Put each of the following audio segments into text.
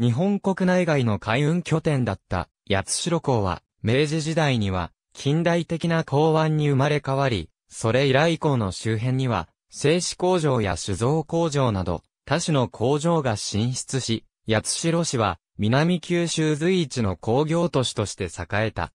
日本国内外の海運拠点だった八代港は、明治時代には近代的な港湾に生まれ変わり、それ以来港の周辺には、製紙工場や酒造工場など、多種の工場が進出し、八代市は南九州随一の工業都市として栄えた。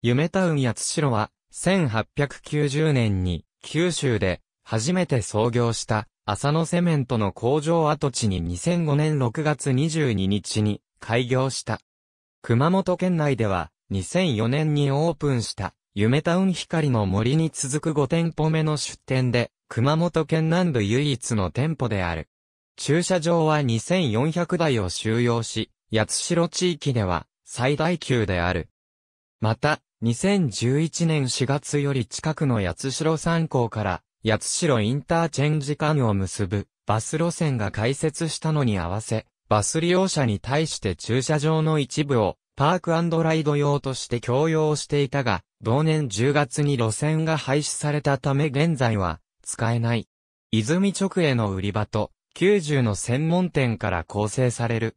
夢タウン八代は、1890年に九州で初めて創業した浅野セメントの工場跡地に2005年6月22日に開業した。熊本県内では2004年にオープンした夢タウン光の森に続く5店舗目の出店で熊本県南部唯一の店舗である。駐車場は2400台を収容し、八代地域では最大級である。また、2011年4月より近くの八代三港から八代インターチェンジ間を結ぶバス路線が開設したのに合わせ、バス利用者に対して駐車場の一部をパークライド用として供用していたが、同年10月に路線が廃止されたため現在は使えない。泉直営の売り場と90の専門店から構成される。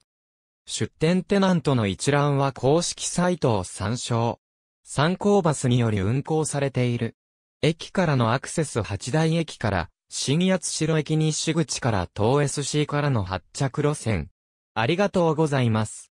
出店テナントの一覧は公式サイトを参照。参考バスにより運行されている。駅からのアクセス八大駅から、新八代駅西口から東 SC からの発着路線。ありがとうございます。